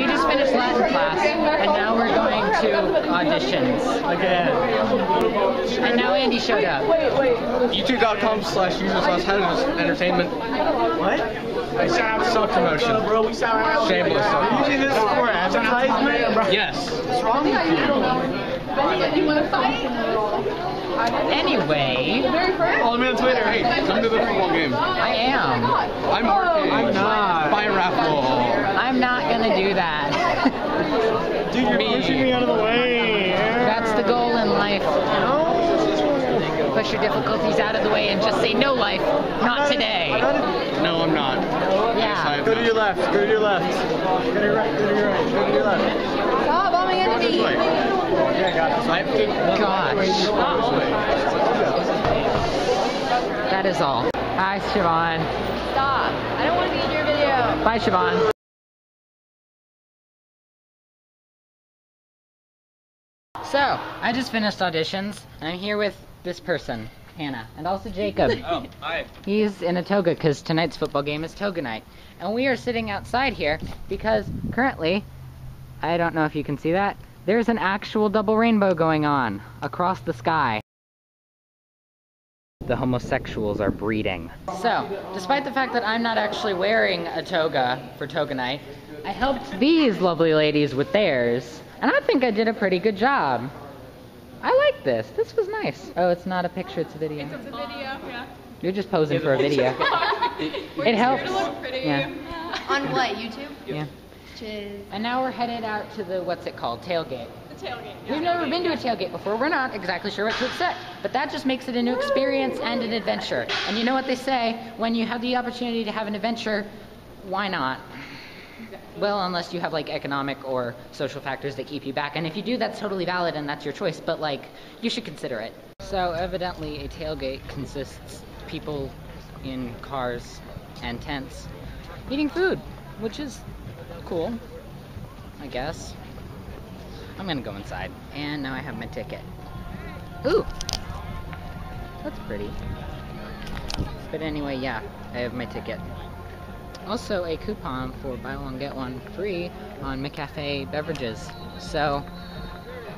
we just finished Latin class, and now we're going to auditions. Again. And now Andy showed up. YouTube.com slash user slash entertainment. What? Self promotion. Bro, we sound Shameless Are you using this for advertisement? Yes. What's wrong with you? Anyway, Follow me on Twitter. Hey, come to the football game. I am. I'm working. I'm not. Buy a raffle. I'm not gonna do that. Dude, you're Me. pushing me out of the way. That's the goal in life. Oh. Push your difficulties out of the way and just say no life, not today. No, I'm not. Yes, I Yeah. am Go to your left. Go to your left. Go to your right. Go to your right. Go to your left. Stop bumming into This me. way. Yeah, I got this. I have to. Gosh. That is all. Hi, Siobhan. Stop. I don't want to be in your video. Bye, Siobhan. So, I just finished auditions. and I'm here with this person, Hannah, and also Jacob. Oh, hi. He's in a toga because tonight's football game is toga night. And we are sitting outside here because currently, I don't know if you can see that, there's an actual double rainbow going on across the sky. The homosexuals are breeding. So, despite the fact that I'm not actually wearing a toga for toga night, I helped these lovely ladies with theirs, and I think I did a pretty good job. I like this. This was nice. Oh, it's not a picture, it's a video. It's a video, yeah. You're just posing for a video. It helps. Yeah. On what? YouTube? Yeah. Chiz. And now we're headed out to the what's it called? Tailgate. The tailgate. We've never been to a tailgate before. We're not exactly sure what to expect, but that just makes it a new experience and an adventure. And you know what they say? When you have the opportunity to have an adventure, why not? Well, unless you have like economic or social factors that keep you back. And if you do, that's totally valid and that's your choice, but like, you should consider it. So, evidently, a tailgate consists people in cars and tents eating food, which is cool, I guess. I'm gonna go inside. And now I have my ticket. Ooh! That's pretty. But anyway, yeah, I have my ticket. Also, a coupon for buy one get one free on McCafe beverages. So,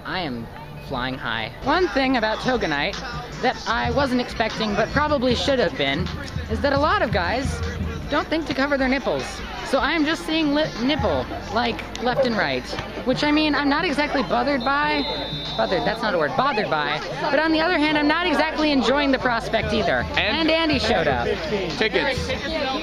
I am flying high. One thing about Toga Night that I wasn't expecting but probably should have been is that a lot of guys don't think to cover their nipples. So I am just seeing nipple, like left and right. Which I mean, I'm not exactly bothered by. Bothered, that's not a word. Bothered by. But on the other hand, I'm not exactly enjoying the prospect either. And, Andy showed up. Tickets.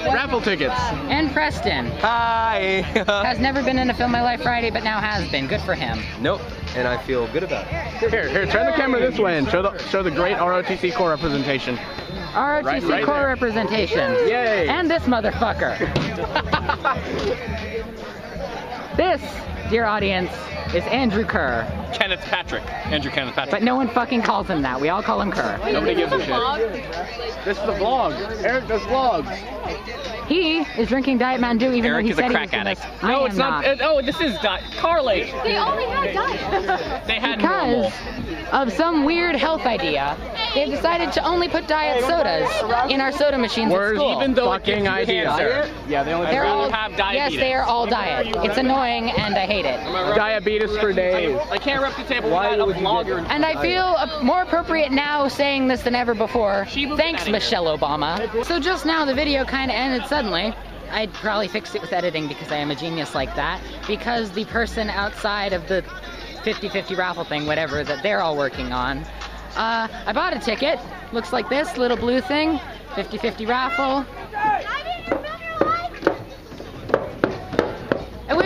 Raffle tickets. And Preston. Hi. Has never been in a Film My Life Friday, but now has been. Good for him. nope. And I feel good about it. Here, here, turn the camera this way and show the show the great ROTC corps representation. ROTC Right- right corps there. representation. Yay. And this motherfucker. this, dear audience, is Andrew Kerr. Kenneth Patrick. Andrew Kenneth Patrick. But no one fucking calls him that. We all call him Kerr. Nobody gives a shit. This is the vlog. Eric does vlogs. He is drinking Diet Mountain Dew even Eric though he is a said he crack was addict. I No, it's not. it- oh, this is di- Carly. They only had diet. They had normal. Because of some weird health idea, they've decided to only put diet sodas in our soda machines at school. even though fucking idea. Yeah, they only They're all have yes, they are all diet. It's annoying and I hate it. Diabetes for days. I can't rep the table without a vlogger. And I feel uh, more appropriate now saying this than ever before. Thanks, Michelle Obama. So just now the video kind of ended suddenly. I'd probably fix it with editing because I am a genius like that. Because the person outside of the 50-50 raffle thing, whatever, that they're all working on. Uh, I bought a ticket. Looks like this, little blue thing. 50-50 raffle.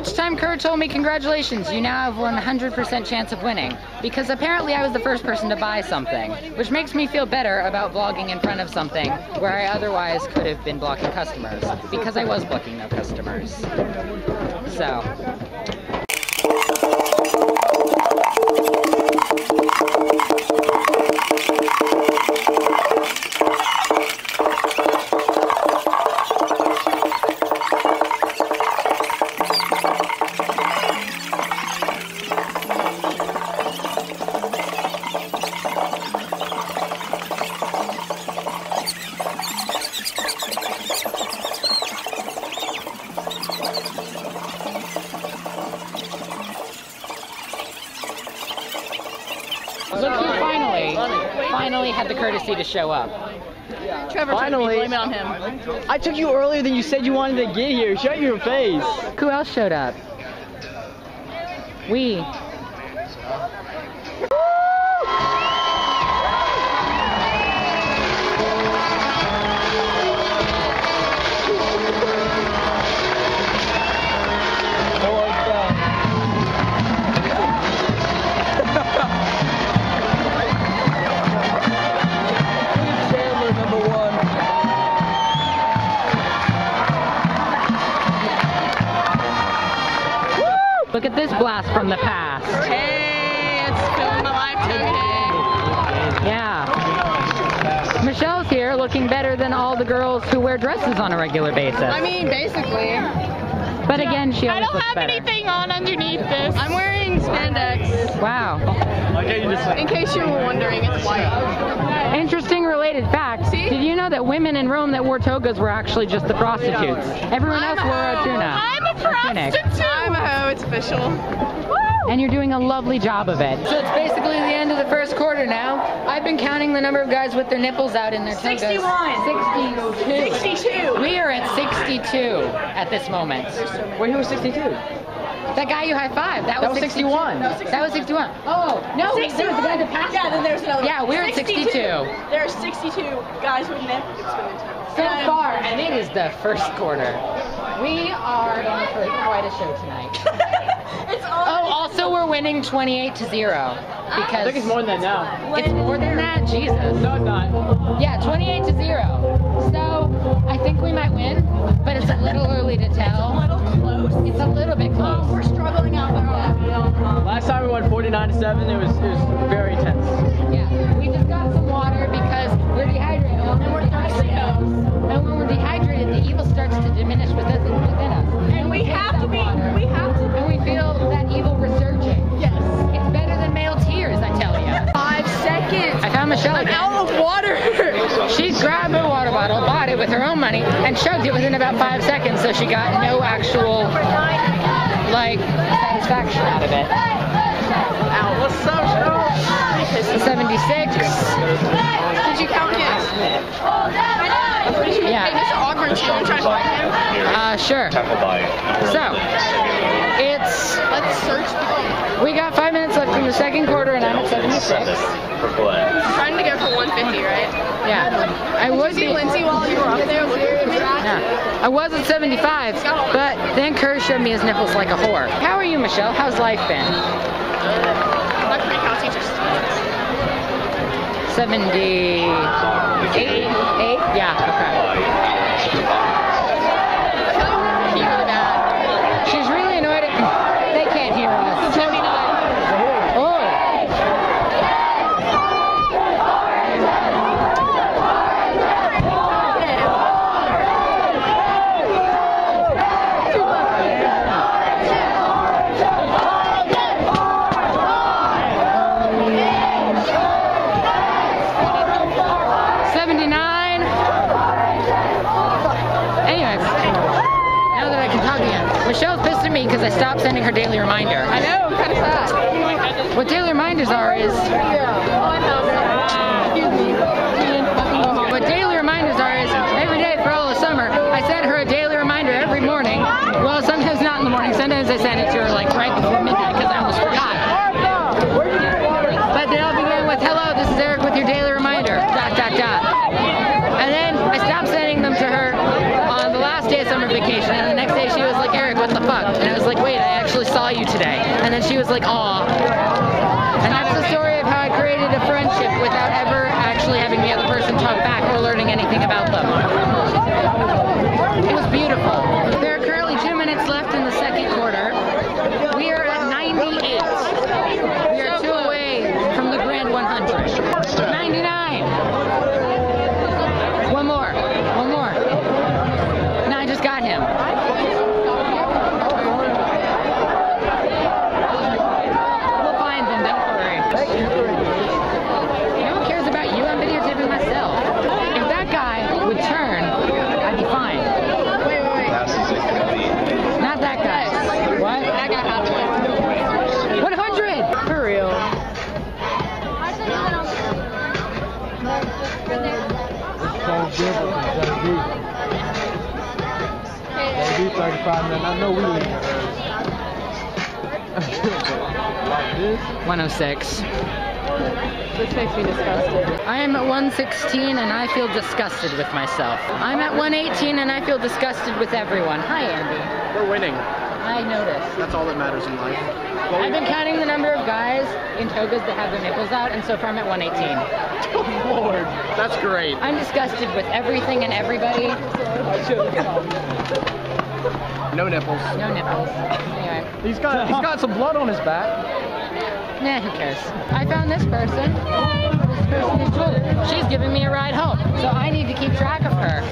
Which time Kerr told me, congratulations, you now have 100% chance of winning. Because apparently I was the first person to buy something. Which makes me feel better about vlogging in front of something where I otherwise could have been blocking customers. Because I was blocking no customers. So, Look who finally, finally had the courtesy to show up. Trevor Finally. Blame it on him. I took you earlier than you said you wanted to get here. Shut your face. Who else showed up? We. Blast from the past. Hey, it's filling my life today. Yeah. Michelle's here looking better than all the girls who wear dresses on a regular basis. I mean, basically. But again, she I don't have better. anything on underneath this. I'm wearing spandex. Wow. In case you were wondering, it's white. Interesting related fact. See? Did you know that women in Rome that wore togas were actually just the prostitutes? Everyone I'm else wore a tuna. I'm a or tunic. prostitute. I'm a hoe. It's official. And you're doing a lovely job of it. So it's basically the end of the first quarter now. I've been counting the number of guys with their nipples out in their togas. 61. 62. 62. We are at 62 at this moment. Wait, who was 62? That guy you high five. That, That was was 61. That was 61. Oh, no, there was the guy that passed. Yeah, then there's another Yeah, we're at 62. There are 62 guys with nipples. So far, and it is the first quarter. We are in for quite a show tonight. It's. Oh, also we're winning 28 to 0 Because I think it's more than that now. it's more than that. Jesus. No, it's not. Yeah, 28 to 0. So I think we might win, but it's a little early to tell. It's a little close. It's a little bit oh, close. We're struggling out there. Last time we won 49 to 7. It was it was very tense. Yeah, we just got some water because we're dehydrated. And we're thirsty. And when we're dehydrated, the evil starts to diminish and chugged it within about five seconds, so she got no actual, like, satisfaction out of it. Ow, what's up, Joe? 76. Did you count him? I'm pretty sure. Yeah. Hey, Mr. Ogren, too. I'm trying to find him. Uh, sure. So, it's, Let's search people. we got five minutes left in the second quarter, and I'm at 76. Trying to go for 150, right? Yeah. I would Did you be. see Lindsay while you were up there looking at me? Yeah. I was at 75, but then Kerr showed me his nipples like a whore. How are you, Michelle? How's life been? I'm not teachers. 78? Eight? Yeah, okay. Then 105, man. I know we leave. 106. This makes me disgusted. I am at 116 and I feel disgusted with myself. I'm at 118 and I feel disgusted with everyone. Hi, Andy. We're winning. I noticed. That's all that matters in life. I've been counting the number of guys in togas that have their nipples out, and so far I'm at 118. Oh, Lord, that's great. I'm disgusted with everything and everybody. No nipples. No nipples. Anyway, He's got he's got some blood on his back. nah, who cares? I found this person. This person is Julie. She's giving me a ride home, so I need to keep track of her.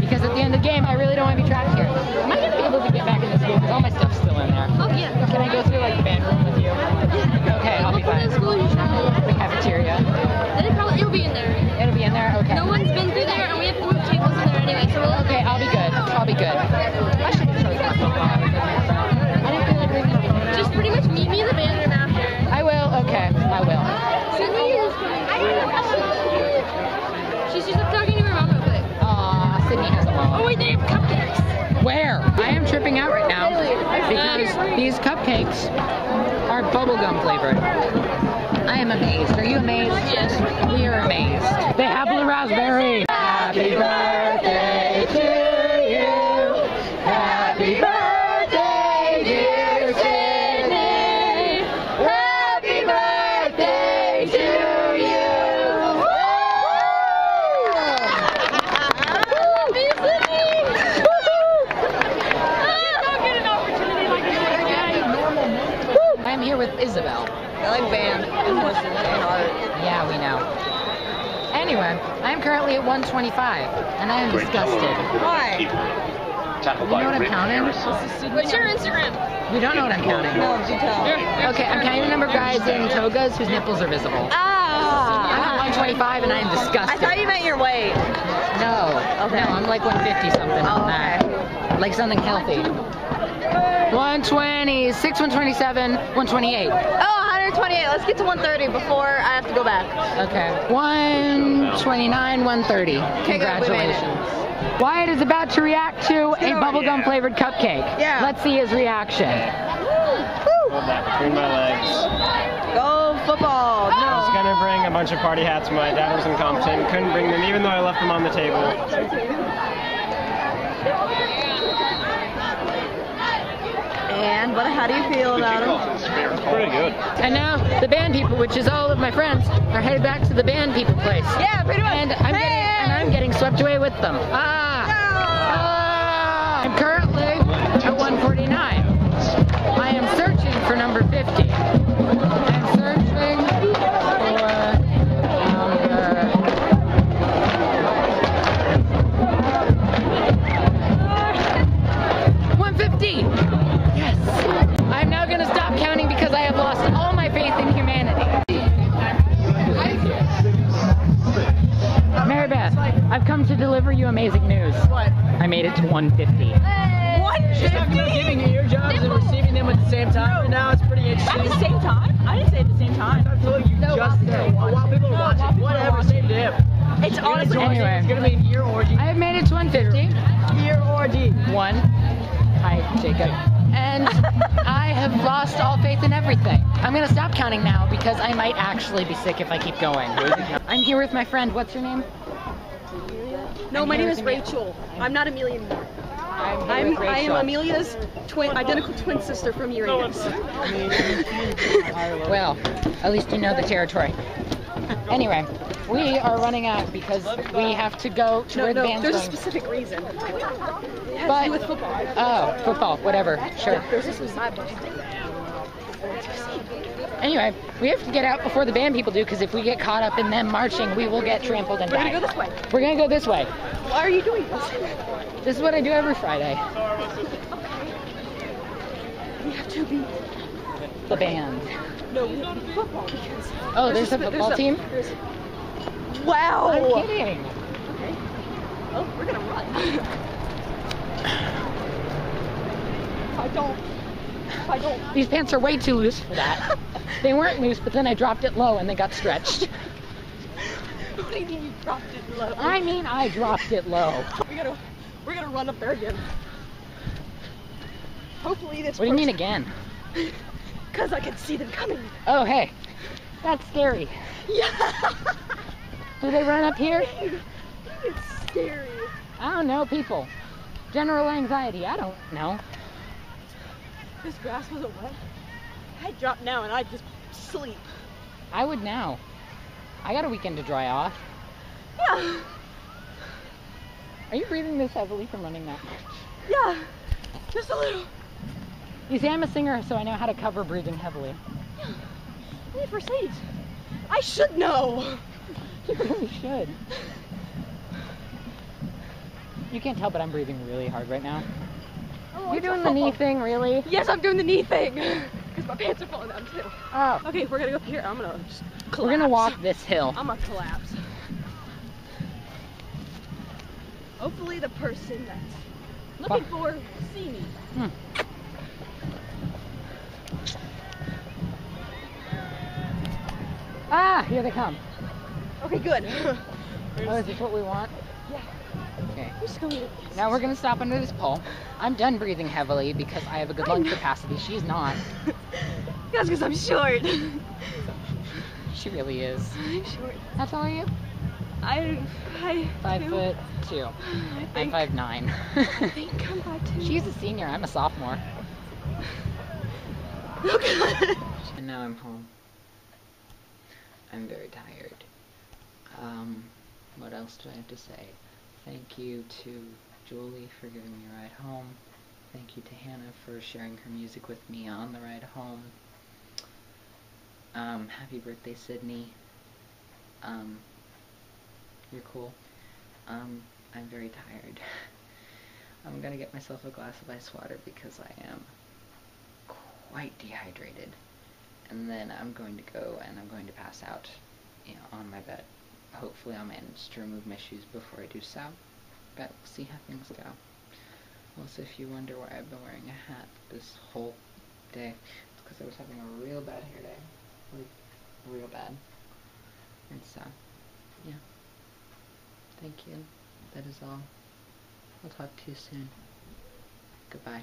Because at the end of the game, I really don't want to be trapped here. Am I going to be able to get back in into school? Because all my stuff's still in there. Oh, yeah. Can I go through like the band room with you? Okay, I'll be fine. Flavored. I am amazed. Are you amazed? Yes. We are amazed. They have blue raspberry. Happy birthday to you. Happy birthday, dear Sydney. Happy birthday to you. I'm here with Isabel. I like band and horses and art. Yeah, we know. Anyway, I am currently at 125, and I am disgusted. Why? You know what I'm counting? What's your Instagram? You don't know what I'm counting. No, do tell. Okay, I'm counting the number of guys in togas whose nipples are visible. Ah! I'm at 125 and I am disgusted. I thought you meant your weight. No. Okay. No, I'm like 150 something Oh, on that. Like something healthy. 126, 127, 128. Oh, 128. Let's get to 130 before I have to go back. Okay. 129, 130. Okay, good, we made it. Congratulations. Wyatt is about to react to a bubblegum flavored cupcake. Yeah. Let's see his reaction. Woo! Hold that between my legs. Go football. Oh. No. I was gonna bring a bunch of party hats. My dad was in Compton. Couldn't bring them, even though I left them on the table. And what? How do you feel about him? Pretty good. And now the band people, which is all of my friends, are headed back to the band people place. Yeah, pretty much. And I'm getting and I'm getting swept away with them. Ah! Ah! I'm currently at 149. I am searching for number 50. It's honestly Anyway. It's gonna be an ear orgy. I have made it to 150. Ear orgy. One. Hi, Jacob. And I have lost all faith in everything. I'm going to stop counting now because I might actually be sick if I keep going. I'm here with my friend. What's your name? No, I'm my name is with Amelia. Rachel. I'm not Amelia anymore. I'm I'm with I am Amelia's twin, identical twin sister from Uranus. Well, at least you know the territory. Anyway, we are running out because we have to go to No, where the no, band's there's a specific reason. But- with football. Oh, football, whatever. Sure. There's a side bar. Anyway, we have to get out before the band people do because if we get caught up in them marching, we will get trampled and We're die. gonna go this way. We're gonna go this way. Why are you doing this? This is what I do every Friday. We have to be. The band. No, we have to be football. Oh, there's a there's football team? there's- Wow. I'm kidding. Okay. Oh, we're gonna run. if I don't. I don't. These pants are way too loose for that. they weren't loose, but then I dropped it low and they got stretched. What do you mean you dropped it low? I mean, I dropped it low. We gotta. We're gonna run up there again. Hopefully this What do you mean again? Because I can see them coming. Oh, hey. That's scary. Yeah. Do they run up here? it's scary. I don't know, people. General anxiety. I don't know. This grass wasn't wet. I'd drop now and I'd just sleep. I would now. I got a weekend to dry off. Yeah. Are you breathing this heavily from running that much? Yeah. Just a little. You see, I'm a singer, so I know how to cover breathing heavily. I need first aid. I should know. You really should. You can't tell, but I'm breathing really hard right now. Oh, You're doing the knee thing, really? Yes, I'm doing the knee thing. Because my pants are falling down too. Oh. Okay, we're gonna go up here. I'm gonna just collapse. We're gonna walk this hill. I'm gonna collapse. Hopefully the person that's looking for will see me. Hmm. Ah, here they come. Okay, good. Oh, is this what we want? Yeah. Okay. Now we're gonna stop under this pole. I'm done breathing heavily because I have a good lung capacity. She's not. That's because I'm short. She really is. I'm short. How tall are you? I, I Five two. foot two. I I'm five nine. I think I'm five two. She's a senior. I'm a sophomore. Okay. And now I'm home. I'm very tired. Um, what else do I have to say? Thank you to Julie for giving me a ride home. Thank you to Hannah for sharing her music with me on the ride home. Um, happy birthday, Sydney. Um, you're cool. Um, I'm very tired. I'm gonna get myself a glass of ice water because I am quite dehydrated. And then I'm going to go and I'm going to pass out, you know, on my bed. Hopefully I'll manage to remove my shoes before I do so. But we'll see how things go. Also, if you wonder why I've been wearing a hat this whole day, it's because I was having a real bad hair day. Like, real bad. And so, yeah. Thank you. That is all. I'll talk to you soon. Goodbye.